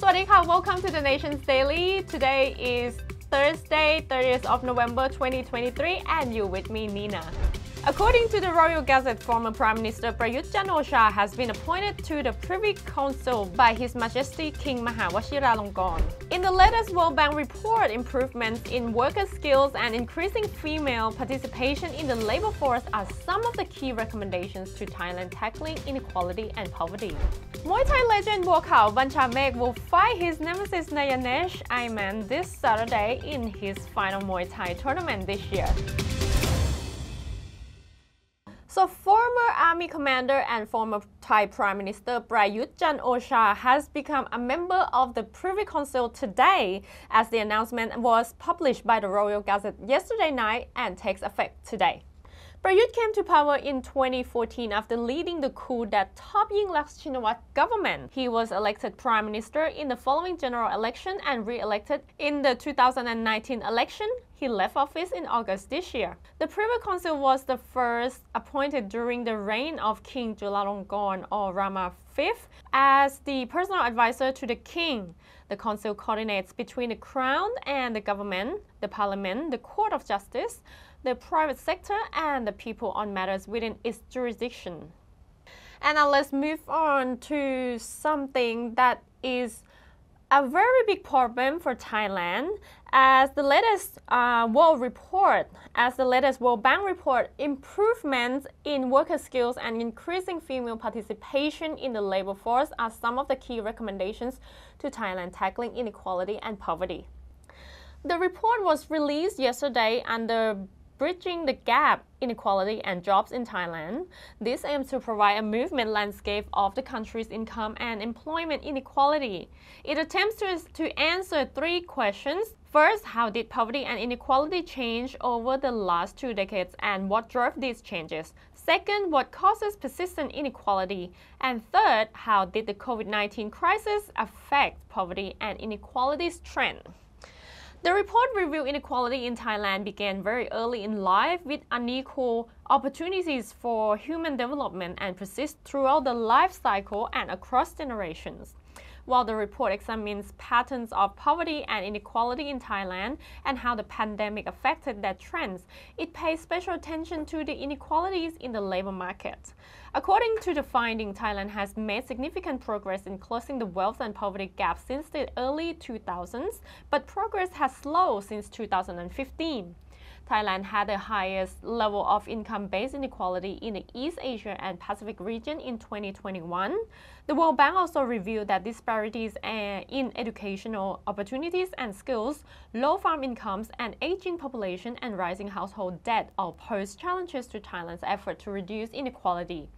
Sawadika, welcome to the Nation's Daily. Today is Thursday, 30th of November 2023, and you're with me, Nina. According to the Royal Gazette, former Prime Minister Prayut Chan-o-cha has been appointed to the Privy Council by His Majesty King Maha Vajiralongkorn. In the latest World Bank report, improvements in worker skills and increasing female participation in the labor force are some of the key recommendations to Thailand tackling inequality and poverty. Muay Thai legend Buakaw Banchamek will fight his nemesis Nayanesh Ayman this Saturday in his final Muay Thai tournament this year. So former army commander and former Thai Prime Minister Prayut Chan-o-cha has become a member of the Privy Council today as the announcement was published by the Royal Gazette yesterday night and takes effect today. Prayut came to power in 2014 after leading the coup that topped Yingluck Shinawatra government. He was elected prime minister in the following general election and re-elected in the 2019 election. He left office in August this year. The Privy Council was the first appointed during the reign of King Chulalongkorn or Rama V as the personal advisor to the king. The council coordinates between the crown and the government, the parliament, the court of justice, the private sector and the people on matters within its jurisdiction. And now let's move on to something that is a very big problem for Thailand. As the latest uh, World Report, as the latest World Bank report, improvements in worker skills and increasing female participation in the labor force are some of the key recommendations to Thailand tackling inequality and poverty. The report was released yesterday under Bridging the Gap Inequality and Jobs in Thailand. This aims to provide a movement landscape of the country's income and employment inequality. It attempts to, to answer three questions. First, how did poverty and inequality change over the last two decades and what drove these changes? Second, what causes persistent inequality? And third, how did the COVID 19 crisis affect poverty and inequality's trend? The report revealed inequality in Thailand began very early in life with unequal opportunities for human development and persists throughout the life cycle and across generations while the report examines patterns of poverty and inequality in Thailand and how the pandemic affected their trends. It pays special attention to the inequalities in the labor market. According to the finding, Thailand has made significant progress in closing the wealth and poverty gap since the early 2000s, but progress has slowed since 2015. Thailand had the highest level of income-based inequality in the East Asia and Pacific region in 2021. The World Bank also revealed that disparities in educational opportunities and skills, low farm incomes, and aging population and rising household debt all pose challenges to Thailand's effort to reduce inequality.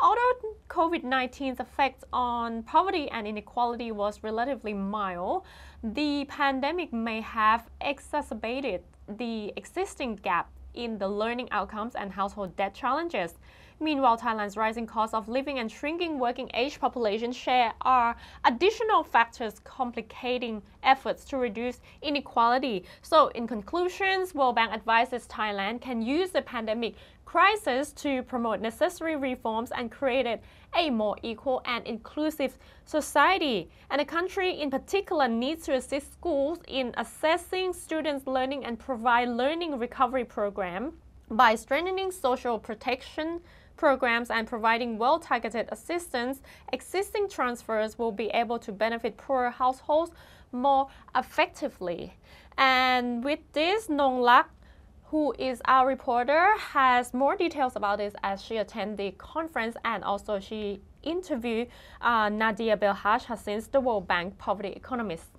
Although COVID 19's effects on poverty and inequality was relatively mild, the pandemic may have exacerbated the existing gap in the learning outcomes and household debt challenges. Meanwhile, Thailand's rising cost of living and shrinking working age population share are additional factors complicating efforts to reduce inequality. So, in conclusions, World Bank advises Thailand can use the pandemic crisis to promote necessary reforms and create a more equal and inclusive society. And the country in particular needs to assist schools in assessing students' learning and provide learning recovery program by strengthening social protection programs and providing well targeted assistance, existing transfers will be able to benefit poorer households more effectively. And with this, Nong Lak, who is our reporter, has more details about this as she attended the conference and also she interviewed uh, Nadia Belhaj Hassine, the World Bank poverty economist.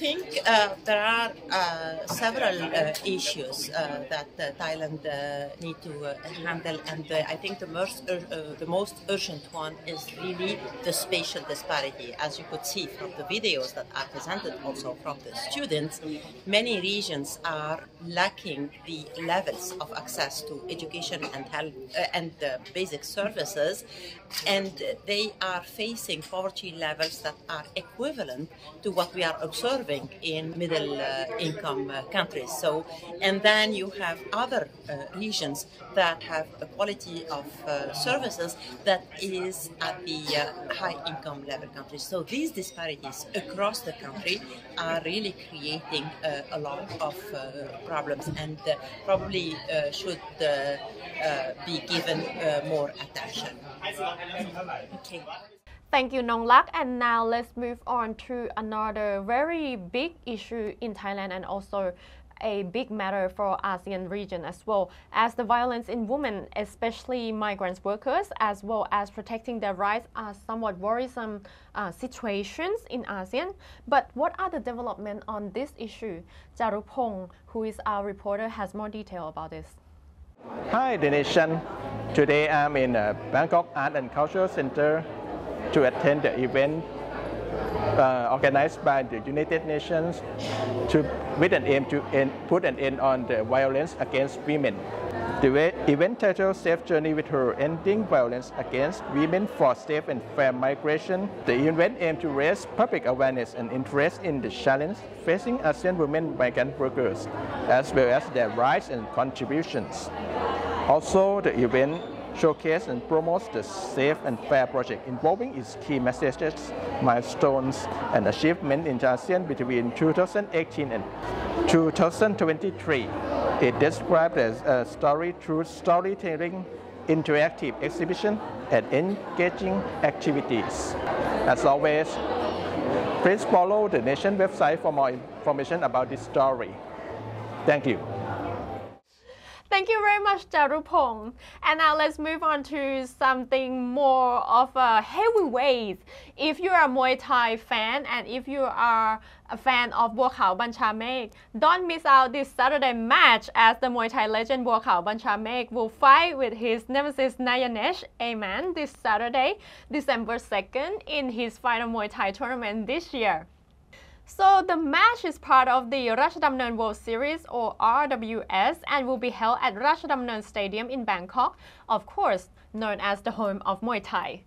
I think uh, there are uh, several uh, issues uh, that uh, Thailand uh, need to handle, and I think the most the most urgent one is really the spatial disparity. As you could see from the videos that are presented also from the students, many regions are lacking the levels of access to education and health and basic services, and they are facing poverty levels that are equivalent to what we are observing living in middle uh, income uh, countries. So, and then you have other uh, regions that have a quality of uh, services that is at the uh, high income level countries. So these disparities across the country are really creating a lot of problems and probably should be given more attention. Okay. Thank you, Nong Lak. And now let's move on to another very big issue in Thailand and also a big matter for ASEAN region as well as the violence in women, especially migrant workers, as well as protecting their rights are somewhat worrisome uh, situations in ASEAN. But what are the development on this issue? Jarupong, who is our reporter, has more detail about this. Hi, the. Today I'm in uh, Bangkok Art and Cultural Center to attend the event uh, organized by the United Nations to, with an aim to end, put an end on the violence against women. The event titled Safe Journey with Her Ending Violence Against Women for Safe and Fair Migration. The event aimed to raise public awareness and interest in the challenge facing ASEAN women migrant workers, as well as their rights and contributions. Also, the event showcase and promotes the Safe and Fair project involving its key messages, milestones, and achievements in ASEAN between 2018 and 2023. It described as a story through storytelling, interactive exhibition, and engaging activities. As always, please follow the Nation website for more information about this story. Thank you. Thank you very much, Jarupong. And now let's move on to something more of a heavyweight. If you are a Muay Thai fan and if you are a fan of Buakaw Banchamek, don't miss out this Saturday match as the Muay Thai legend Buakaw Banchamek will fight with his nemesis Nayanesh Ayman this Saturday, December 2nd in his final Muay Thai tournament this year. So the match is part of the Rajadamnern World Series or RWS and will be held at Rajadamnern Stadium in Bangkok, of course, known as the home of Muay Thai.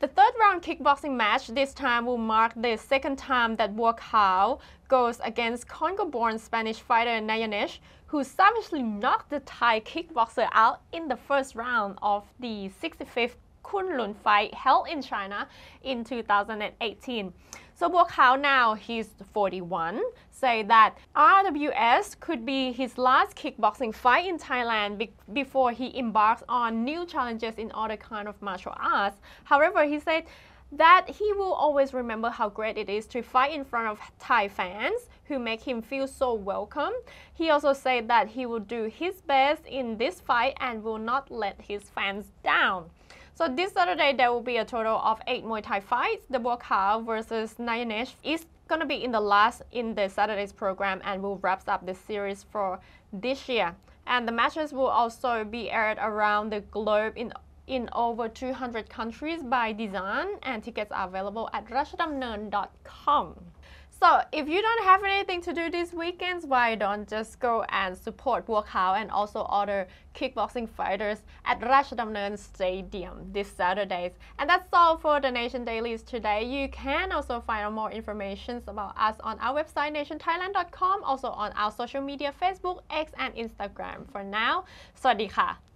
The third round kickboxing match this time will mark the second time that Buakaw goes against Congo-born Spanish fighter Nayanesh, who savagely knocked the Thai kickboxer out in the first round of the 65th Kunlun fight held in China in 2018. So Khao now, he's 41, say that RWS could be his last kickboxing fight in Thailand be before he embarks on new challenges in other kind of martial arts. However, he said that he will always remember how great it is to fight in front of Thai fans who make him feel so welcome. He also said that he will do his best in this fight and will not let his fans down. So this Saturday there will be a total of eight Muay Thai fights. The Buakaw versus Nayanesh is gonna be in the last in the Saturday's program and will wrap up the series for this year. And the matches will also be aired around the globe in in over 200 countries by design and tickets are available at rajadamnern.com. So if you don't have anything to do these weekends, why don't just go and support Buakaw and also other kickboxing fighters at Rajadamnern Stadium this Saturdays. And that's all for the Nation Dailies today. You can also find out more information about us on our website nationthailand.com, also on our social media Facebook, X and Instagram. For now, สวัสดีค่ะ